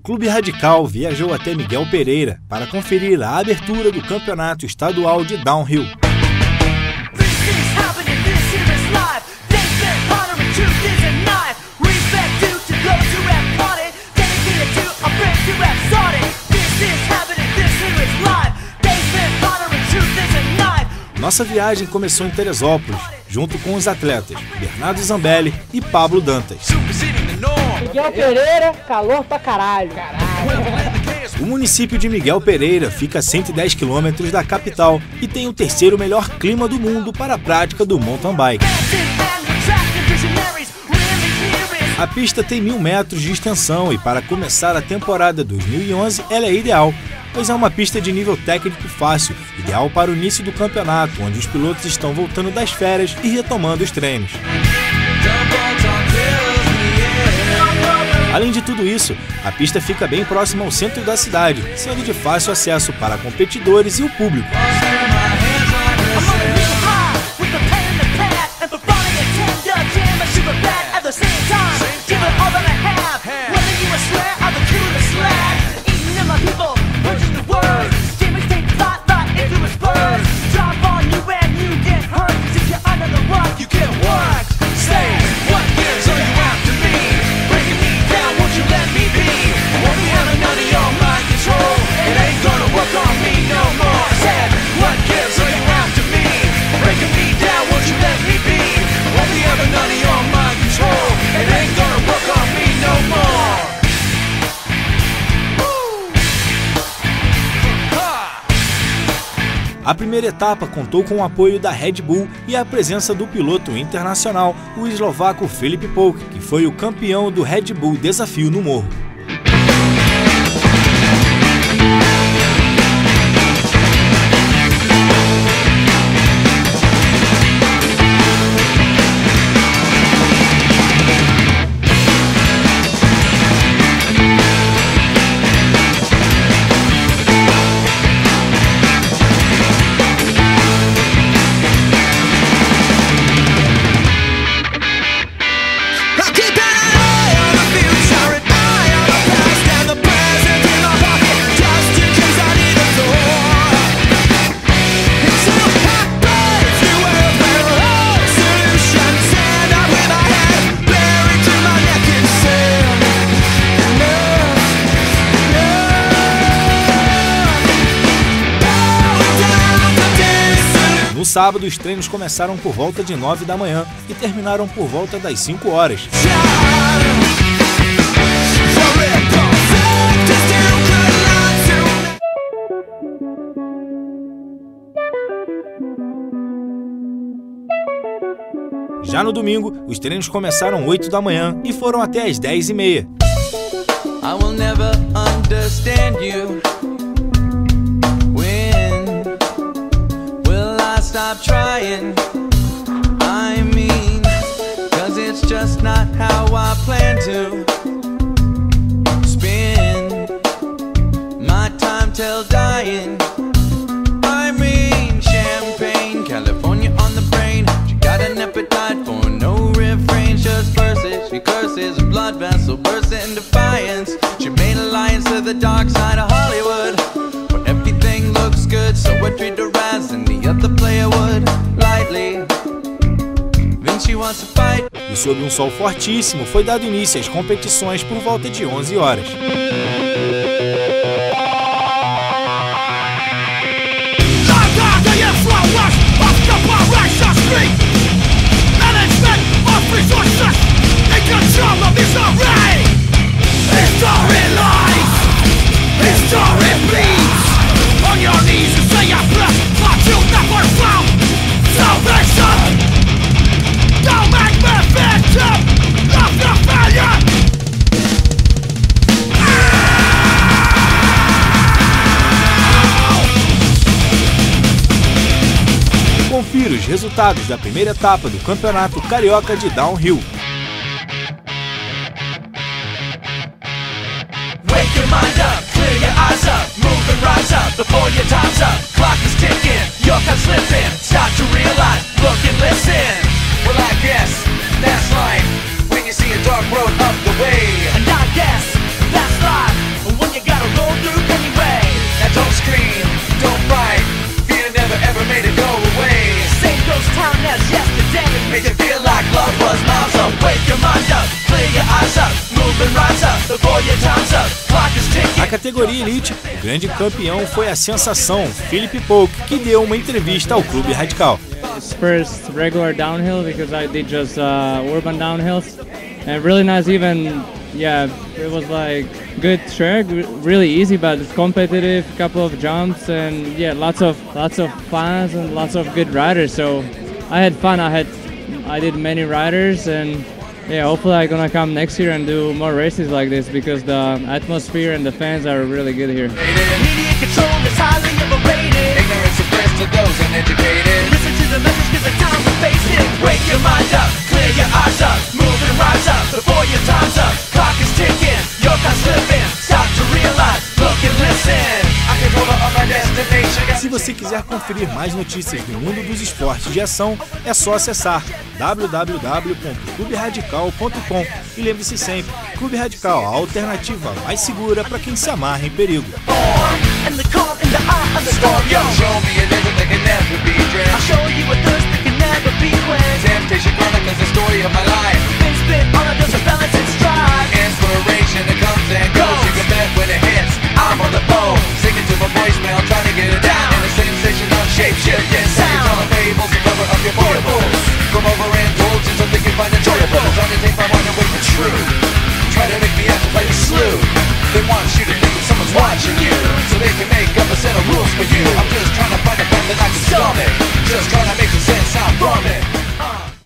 o Clube Radical viajou até Miguel Pereira para conferir a abertura do Campeonato Estadual de Downhill. Nossa viagem começou em Teresópolis, junto com os atletas Bernardo Zambelli e Pablo Dantas. Miguel Pereira, calor pra caralho. O município de Miguel Pereira fica a 110 quilômetros da capital e tem o terceiro melhor clima do mundo para a prática do mountain bike. A pista tem mil metros de extensão e para começar a temporada 2011 ela é ideal, pois é uma pista de nível técnico fácil, ideal para o início do campeonato, onde os pilotos estão voltando das férias e retomando os treinos. Além de tudo isso, a pista fica bem próxima ao centro da cidade, sendo de fácil acesso para competidores e o público. A primeira etapa contou com o apoio da Red Bull e a presença do piloto internacional, o eslovaco Felipe Polk, que foi o campeão do Red Bull Desafio no Morro. Sábado, os treinos começaram por volta de 9 da manhã e terminaram por volta das 5 horas. Já no domingo, os treinos começaram 8 da manhã e foram até as 10 e meia. I will never understand you. Stop trying. I mean, cause it's just not how I plan to spend my time till dying. E sob um sol fortíssimo, foi dado início às competições por volta de 11 horas. Confira os resultados da primeira etapa do Campeonato Carioca de Downhill. Dark road up the way. Made you feel like love was miles up. Wake your mind up, clear your eyes up. Move and rise up. Before your time's up. Clock is ticking. Na categoria Elite, o grande campeão foi a sensação Philip Polk, que deu uma entrevista ao Clube Radical. First regular downhill because I did just uh, urban downhills. And really nice even yeah it was like good track really easy but it's competitive couple of jumps and yeah lots of lots of fans and lots of good riders. So I had fun. I had I did many riders and yeah hopefully I'm gonna come next year and do more races like this because the atmosphere and the fans are really good here Se você quiser conferir mais notícias do mundo dos esportes de ação, é só acessar www.cluberadical.com e lembre-se sempre, Clube Radical, a alternativa mais segura para quem se amarra em perigo. Temptation the story of my life. Been spit on a